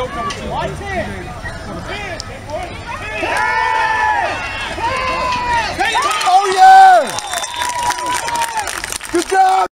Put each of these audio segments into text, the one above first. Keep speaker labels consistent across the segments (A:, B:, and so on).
A: go
B: cover two.
A: Why 10? 10, Oh yeah! Good job!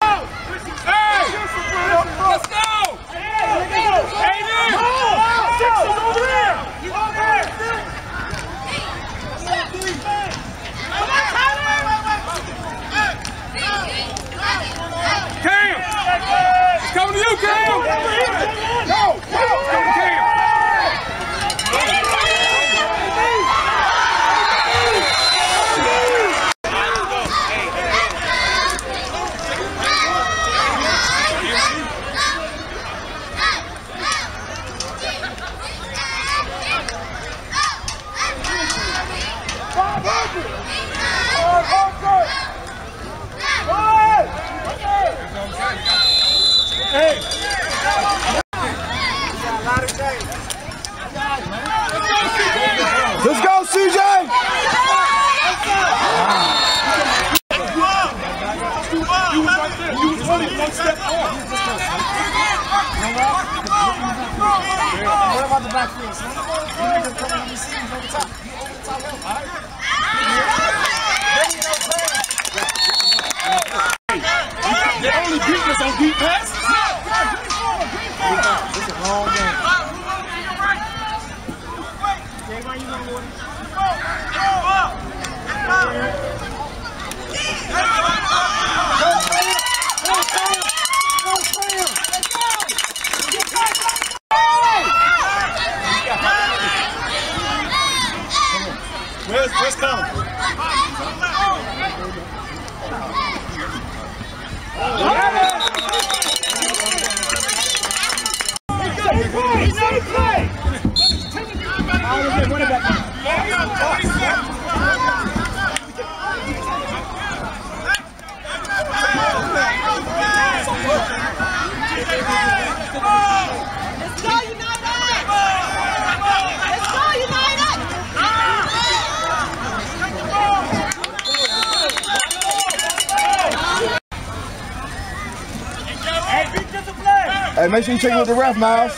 B: Let's go.
C: Oh,
D: yeah. Make sure you check it with the ref, Miles.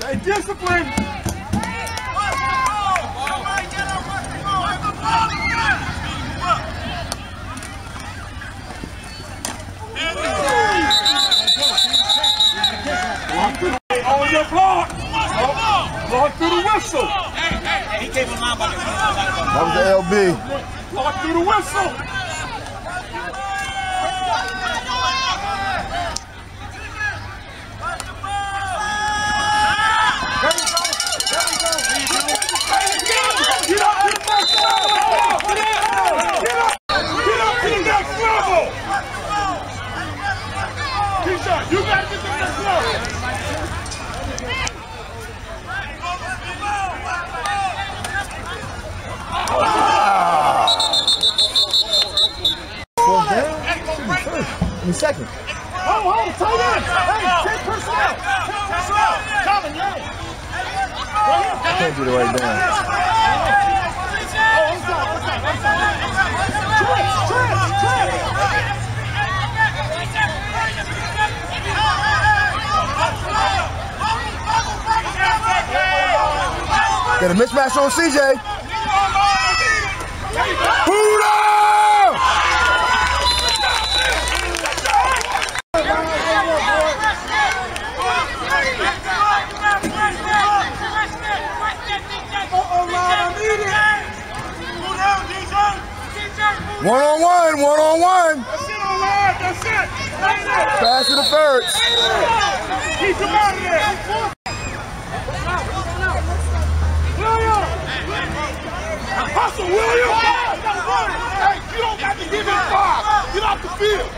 A: Stay disciplined. On your block. Block through the whistle.
D: That was the LB.
A: Block through the whistle. Get up to the next level! Get up! Get up! Get up to the next level! Keisha, you gotta get to the next level!
D: Fourth down? In a second.
E: Oh, hold, tight end. Hey, ten personnel. Ten personnel. Coming, yeah. Right.
D: Can't do the right down.
E: Oh. Trips, trips, trips.
D: Got a mismatch on CJ. One on one, one on one.
A: That's it, Online. That's it. That's it.
D: Pass to the third.
A: Keep him out of there. William. Hustle, William. Hey, you don't got to give him five. Get off the field.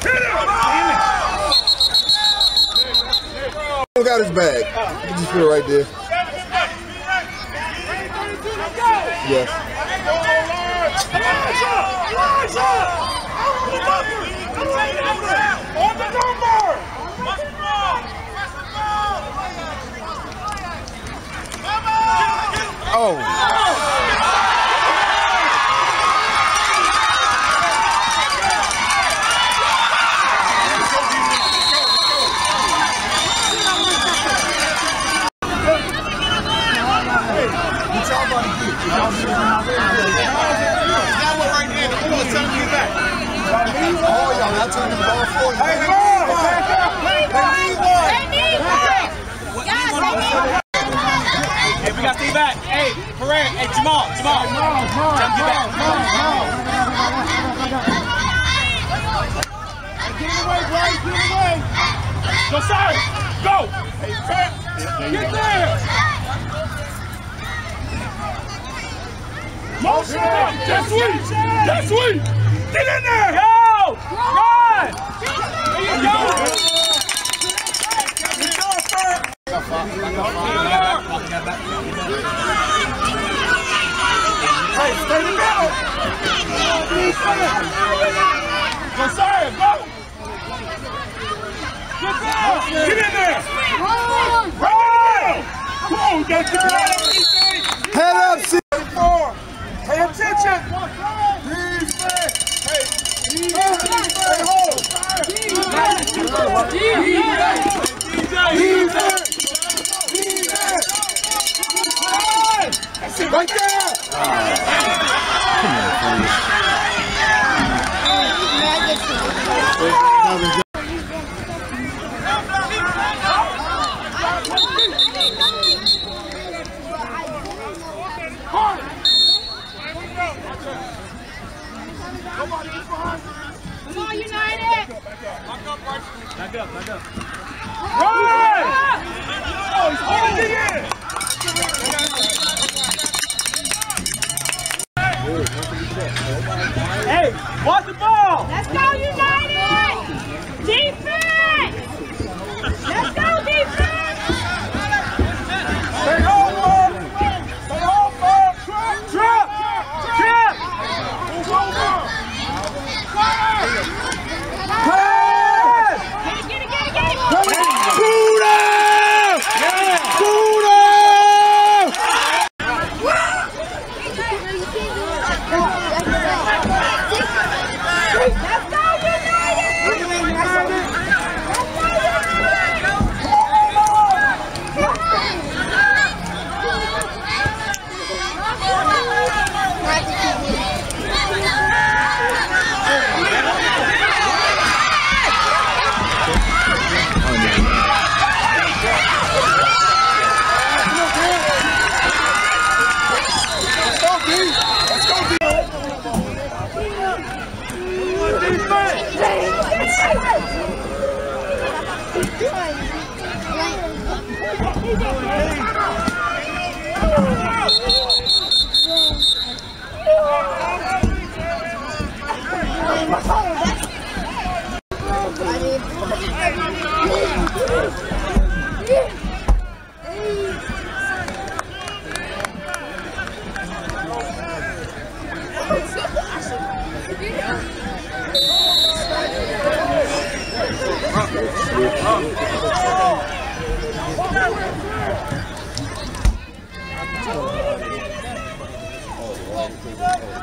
A: Hit him.
D: Got his bag. You just it right there. Yes. Oh,
E: y'all, that's on the ball for you.
A: Hey, come on!
F: Hey, we got Steve back. Hey, Perez. Hey, Jamal. Jamal. Jump you back.
E: Get him away, Bryce, get him away.
A: Josiah, go! Hey, Pat, get there! Motion! That's sweet! That's sweet! Get in there! Go! Run! There you go! Good job, sir. Hey, stay together! Josiah, go! Job! Get in there! Run! Come on, get your head
D: Head up, C.
A: Four. Pay attention. Defense. Hey, defense. Hey, hold. Defense. Defense. That's it right there.
C: Come on, United!
A: Run. Oh, he's holding it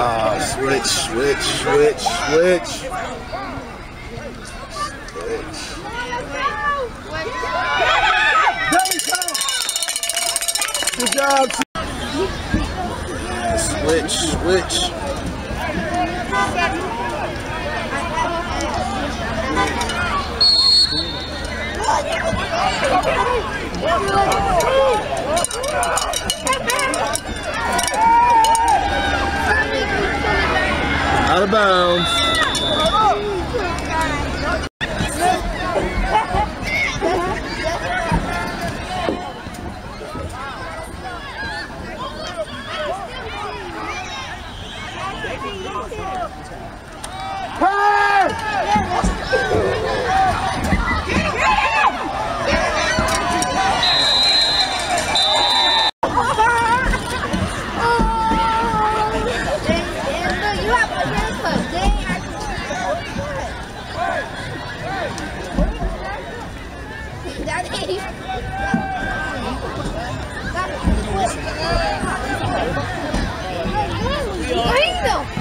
D: Ah, switch, switch, switch, switch. Switch. Good job. Switch, switch. Out of bounds.
C: Let's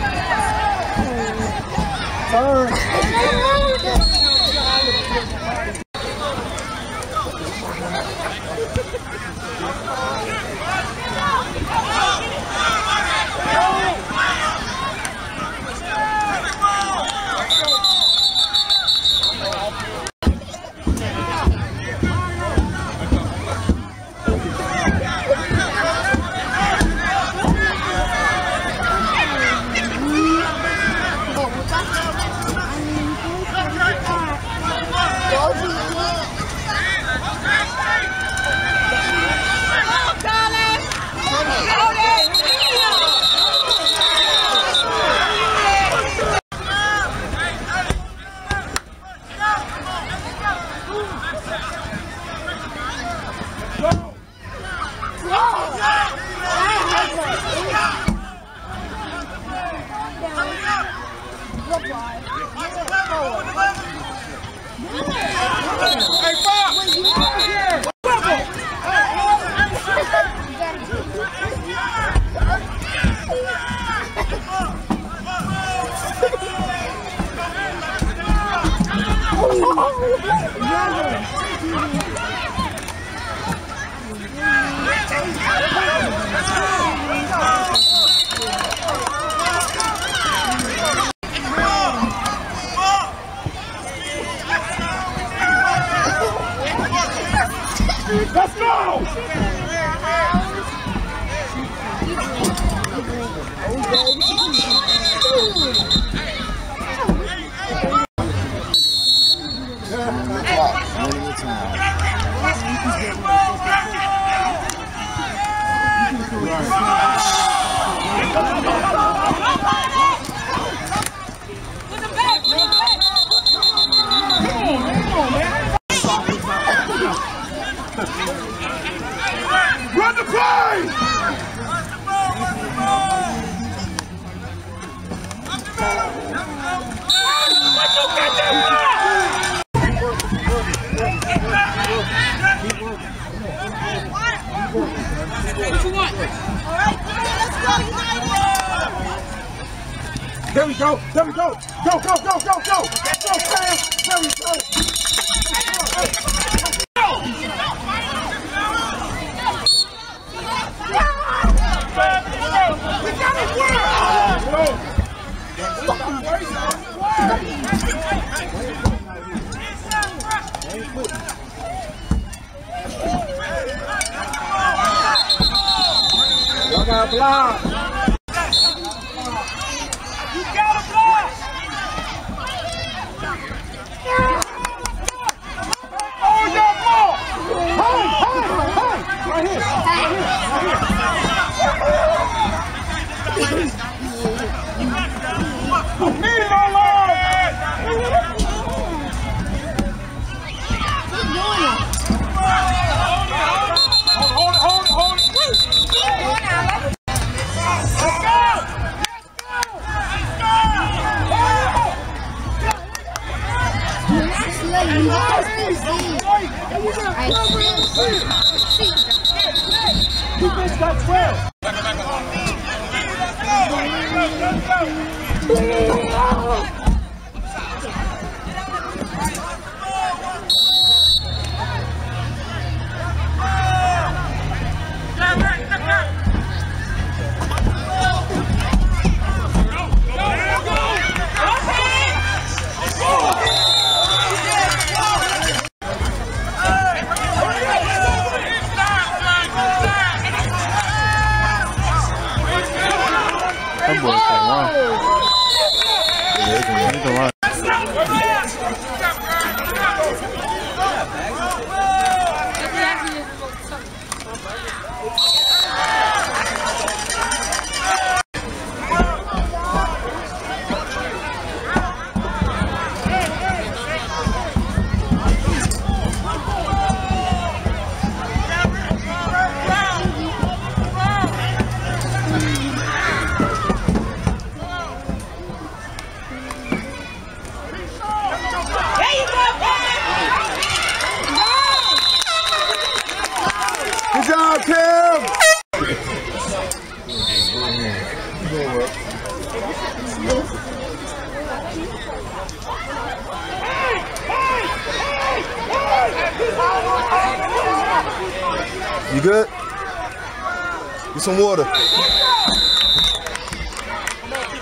D: Defense got 12.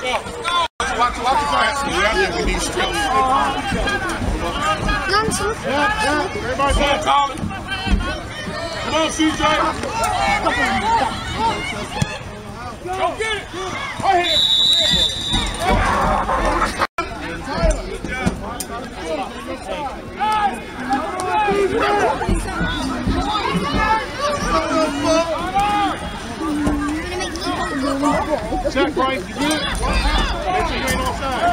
F: Watch, the glass. We strips. Everybody Colin. Come on, CJ. Go get it. Right here. Check, Bryce. You good? Make sure you ain't offside.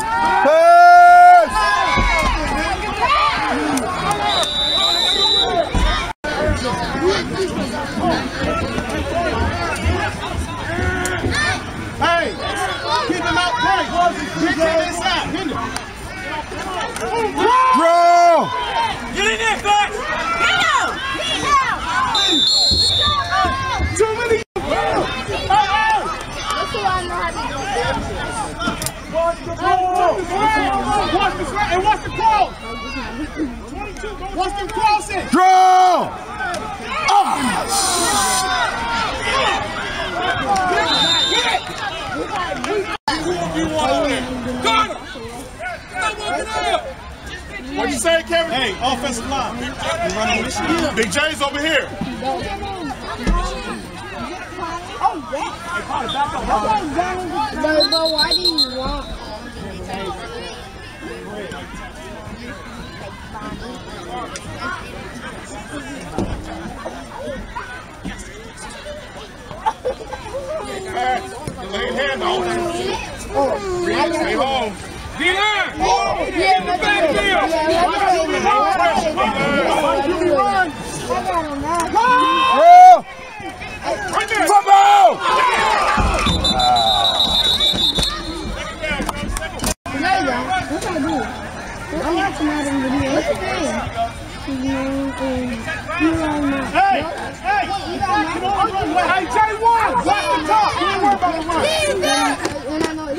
A: Pass!
F: Watch them crossing.
A: Draw!
F: Got him. What'd you say, Kevin? Hey, offensive line. You running this shit. Big J's over here.
C: But, but why do you want?
F: Pass. Delayed handoff. Reed, stay home. Get in.
C: Yeah,
F: Back
C: yeah,
F: there.
A: Draw!
F: Right there.
A: Football!
C: No, you don't. What can I do? I'm watching that on video. What's your name? His name is Elon Musk.
F: Hey, hey,
C: Hey, J1, watch the top. Don't worry about the run.
G: And I know it's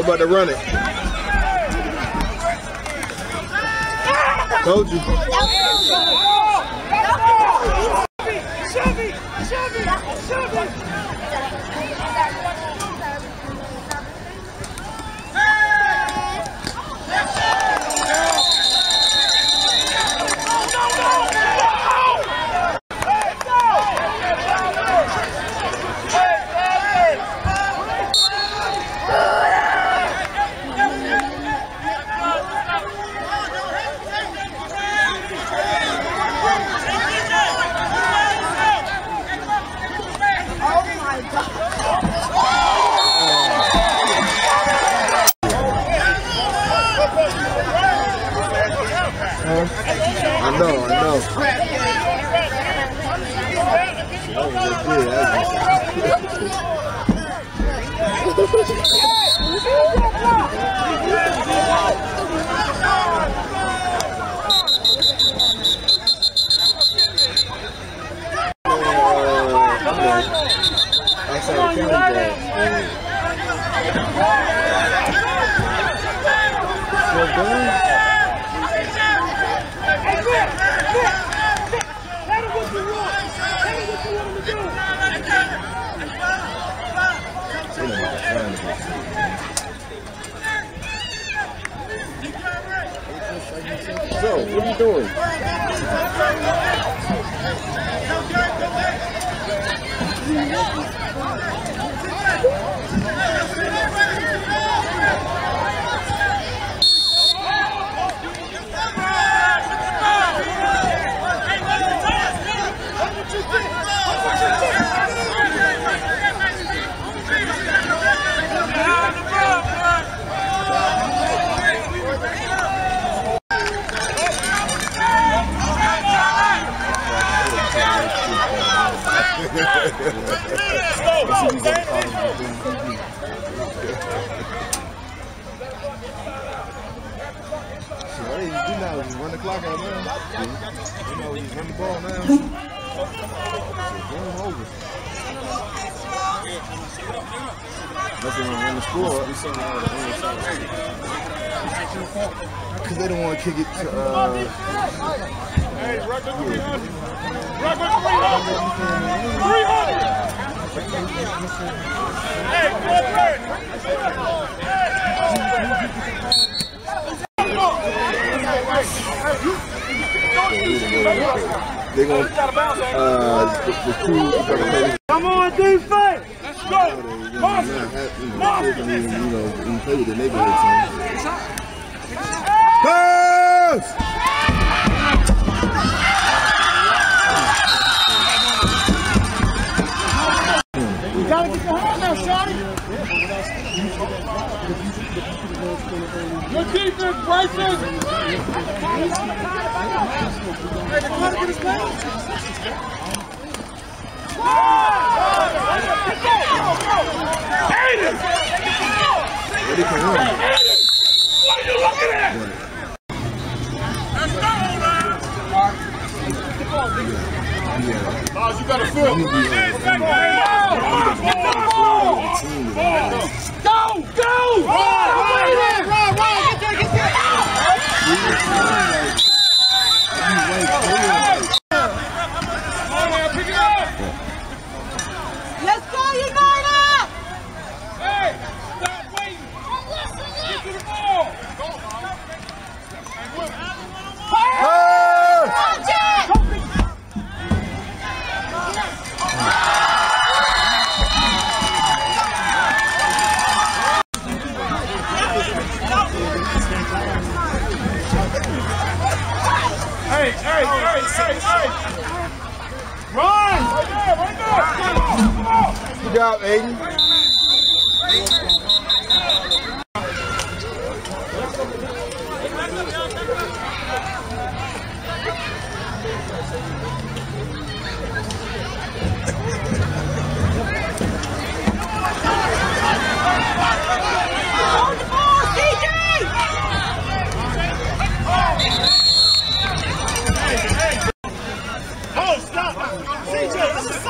D: about to run it. Told you. I know, I know. Outside the county Still going? So, what are you doing? Hey, you do now, you run the clock out now. You know, you run the ball now. So, game over. Nothing gonna the score. Because they don't want to kick it to, uh,
F: Hey, rock with 300. Rock with 300. 300. Hey, go ahead.
D: they're gonna, uh, the, the two,
C: on, defense. Go.
D: you know, not have, you know, kids, I mean, you know, when you play with the neighborhood team. Pass!
C: You gotta get the hand now, Shotty.
F: Good defense, Bryson.
C: Hey, the clock get his name.
D: Run.
F: What are you looking at? Let's go, man. Miles, you got a foot. Get the ball.
D: Team
G: CJ,
C: that's a